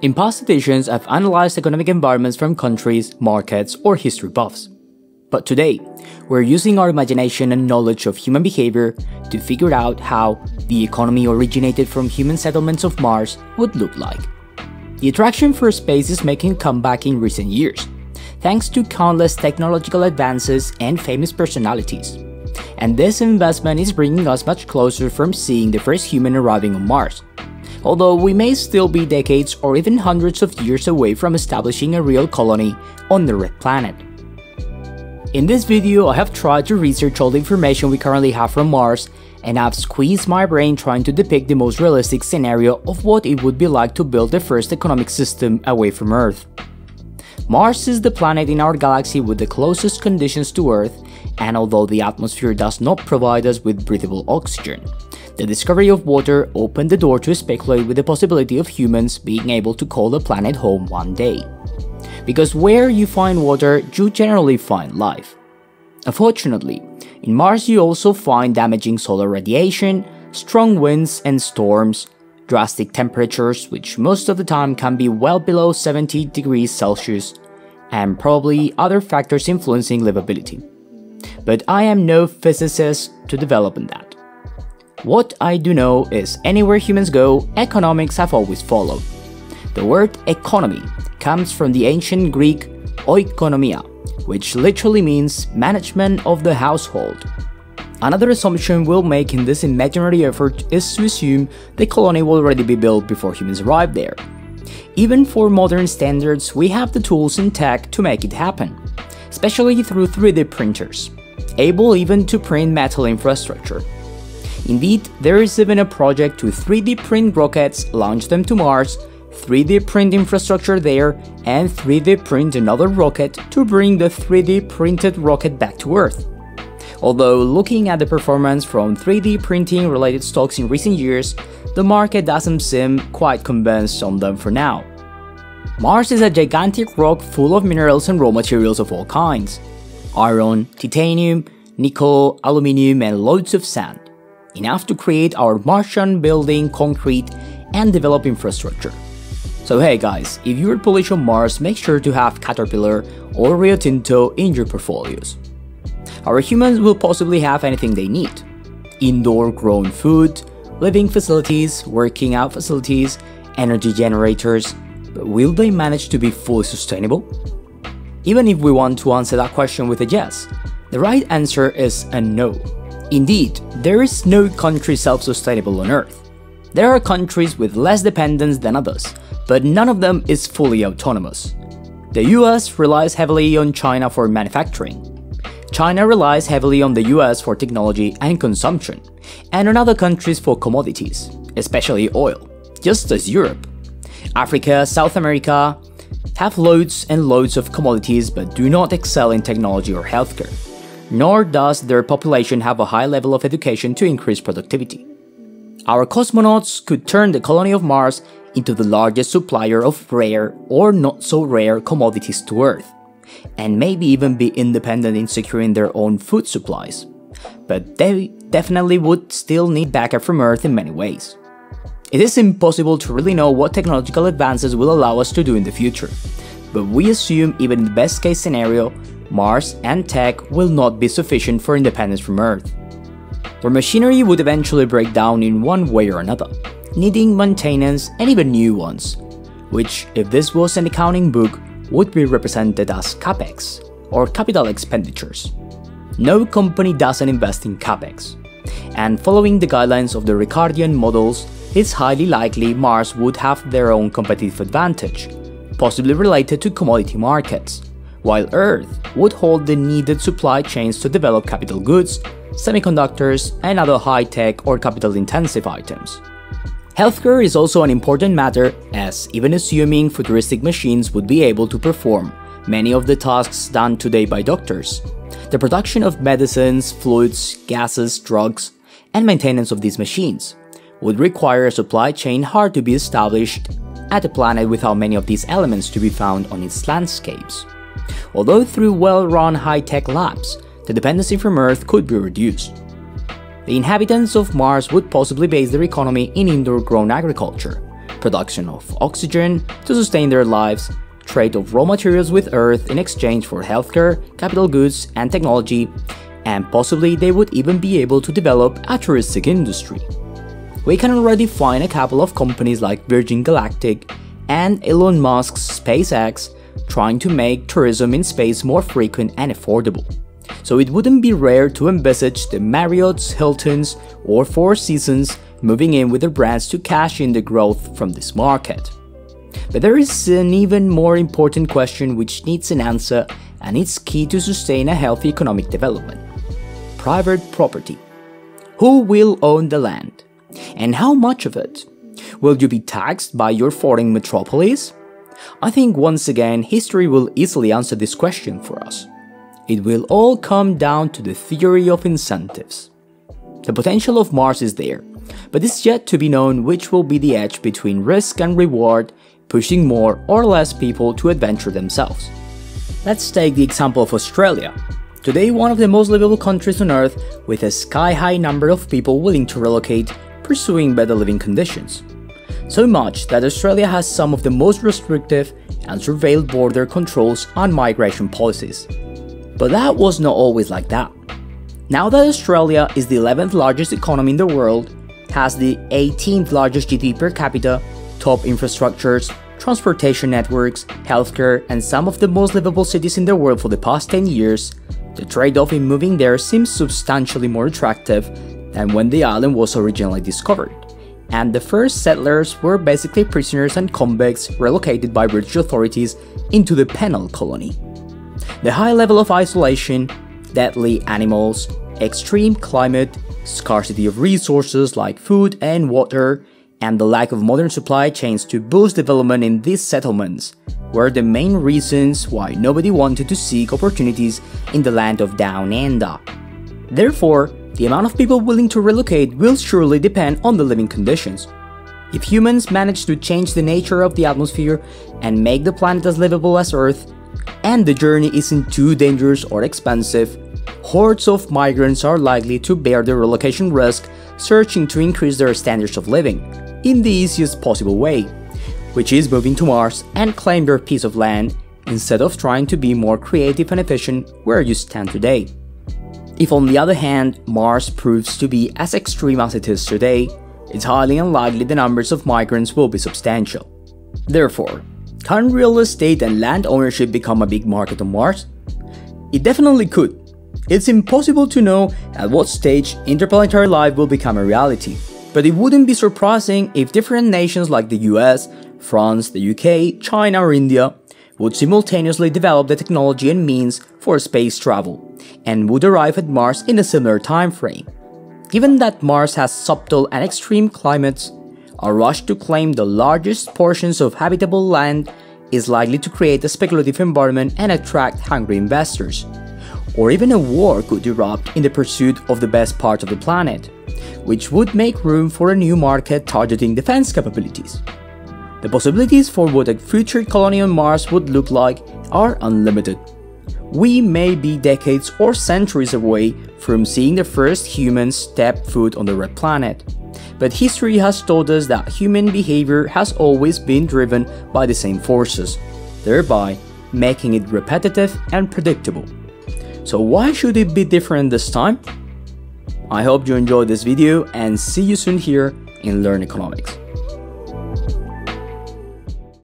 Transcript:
In past editions, I've analyzed economic environments from countries, markets, or history buffs. But today, we're using our imagination and knowledge of human behavior to figure out how the economy originated from human settlements of Mars would look like. The attraction for space is making a comeback in recent years, thanks to countless technological advances and famous personalities. And this investment is bringing us much closer from seeing the first human arriving on Mars although we may still be decades or even hundreds of years away from establishing a real colony on the red planet. In this video, I have tried to research all the information we currently have from Mars, and I've squeezed my brain trying to depict the most realistic scenario of what it would be like to build the first economic system away from Earth. Mars is the planet in our galaxy with the closest conditions to Earth, and although the atmosphere does not provide us with breathable oxygen, the discovery of water opened the door to speculate with the possibility of humans being able to call the planet home one day. Because where you find water, you generally find life. Unfortunately, in Mars you also find damaging solar radiation, strong winds and storms, drastic temperatures which most of the time can be well below 70 degrees Celsius, and probably other factors influencing livability. But I am no physicist to develop on that. What I do know is anywhere humans go, economics have always followed. The word economy comes from the ancient Greek oikonomia, which literally means management of the household. Another assumption we'll make in this imaginary effort is to assume the colony will already be built before humans arrive there. Even for modern standards, we have the tools and tech to make it happen, especially through 3D printers, able even to print metal infrastructure. Indeed, there is even a project to 3D print rockets, launch them to Mars, 3D print infrastructure there, and 3D print another rocket to bring the 3D printed rocket back to Earth. Although looking at the performance from 3D printing related stocks in recent years, the market doesn't seem quite convinced on them for now. Mars is a gigantic rock full of minerals and raw materials of all kinds iron, titanium, nickel, aluminium, and loads of sand enough to create our Martian building concrete and develop infrastructure. So hey guys, if you're bullish on Mars, make sure to have Caterpillar or Rio Tinto in your portfolios. Our humans will possibly have anything they need. Indoor grown food, living facilities, working out facilities, energy generators, but will they manage to be fully sustainable? Even if we want to answer that question with a yes, the right answer is a no. Indeed, there is no country self-sustainable on Earth. There are countries with less dependence than others, but none of them is fully autonomous. The US relies heavily on China for manufacturing. China relies heavily on the US for technology and consumption, and on other countries for commodities, especially oil, just as Europe. Africa, South America have loads and loads of commodities but do not excel in technology or healthcare nor does their population have a high level of education to increase productivity. Our cosmonauts could turn the colony of Mars into the largest supplier of rare or not so rare commodities to Earth, and maybe even be independent in securing their own food supplies. But they definitely would still need backup from Earth in many ways. It is impossible to really know what technological advances will allow us to do in the future, but we assume even in the best case scenario, Mars and tech will not be sufficient for independence from Earth. Their machinery would eventually break down in one way or another, needing maintenance and even new ones, which, if this was an accounting book, would be represented as capex, or capital expenditures. No company doesn't invest in capex, and following the guidelines of the Ricardian models, it's highly likely Mars would have their own competitive advantage, possibly related to commodity markets, while Earth would hold the needed supply chains to develop capital goods, semiconductors, and other high-tech or capital-intensive items. Healthcare is also an important matter as even assuming futuristic machines would be able to perform many of the tasks done today by doctors, the production of medicines, fluids, gases, drugs, and maintenance of these machines would require a supply chain hard to be established at a planet without many of these elements to be found on its landscapes although through well-run high-tech labs, the dependency from Earth could be reduced. The inhabitants of Mars would possibly base their economy in indoor-grown agriculture, production of oxygen to sustain their lives, trade of raw materials with Earth in exchange for healthcare, capital goods, and technology, and possibly they would even be able to develop a touristic industry. We can already find a couple of companies like Virgin Galactic and Elon Musk's SpaceX trying to make tourism in space more frequent and affordable. So it wouldn't be rare to envisage the Marriott's, Hilton's, or Four Seasons moving in with their brands to cash in the growth from this market. But there is an even more important question which needs an answer and it's key to sustain a healthy economic development. Private property. Who will own the land? And how much of it? Will you be taxed by your foreign metropolis? I think once again history will easily answer this question for us. It will all come down to the theory of incentives. The potential of Mars is there, but it's yet to be known which will be the edge between risk and reward, pushing more or less people to adventure themselves. Let's take the example of Australia. Today, one of the most livable countries on earth, with a sky high number of people willing to relocate, pursuing better living conditions. So much that Australia has some of the most restrictive and surveilled border controls and migration policies. But that was not always like that. Now that Australia is the 11th largest economy in the world, has the 18th largest GDP per capita, top infrastructures, transportation networks, healthcare, and some of the most livable cities in the world for the past 10 years, the trade-off in moving there seems substantially more attractive than when the island was originally discovered. And the first settlers were basically prisoners and convicts relocated by British authorities into the penal colony. The high level of isolation, deadly animals, extreme climate, scarcity of resources like food and water, and the lack of modern supply chains to boost development in these settlements were the main reasons why nobody wanted to seek opportunities in the land of Down Under. Therefore, the amount of people willing to relocate will surely depend on the living conditions. If humans manage to change the nature of the atmosphere and make the planet as livable as Earth, and the journey isn't too dangerous or expensive, hordes of migrants are likely to bear the relocation risk, searching to increase their standards of living in the easiest possible way, which is moving to Mars and claim their piece of land instead of trying to be more creative and efficient where you stand today. If on the other hand, Mars proves to be as extreme as it is today, it's highly unlikely the numbers of migrants will be substantial. Therefore, can real estate and land ownership become a big market on Mars? It definitely could. It's impossible to know at what stage interplanetary life will become a reality, but it wouldn't be surprising if different nations like the US, France, the UK, China or India would simultaneously develop the technology and means for space travel, and would arrive at Mars in a similar time frame. Given that Mars has subtle and extreme climates, a rush to claim the largest portions of habitable land is likely to create a speculative environment and attract hungry investors. Or even a war could erupt in the pursuit of the best part of the planet, which would make room for a new market targeting defense capabilities. The possibilities for what a future colony on Mars would look like are unlimited. We may be decades or centuries away from seeing the first humans step foot on the red planet. But history has told us that human behavior has always been driven by the same forces, thereby making it repetitive and predictable. So why should it be different this time? I hope you enjoyed this video and see you soon here in Learn Economics.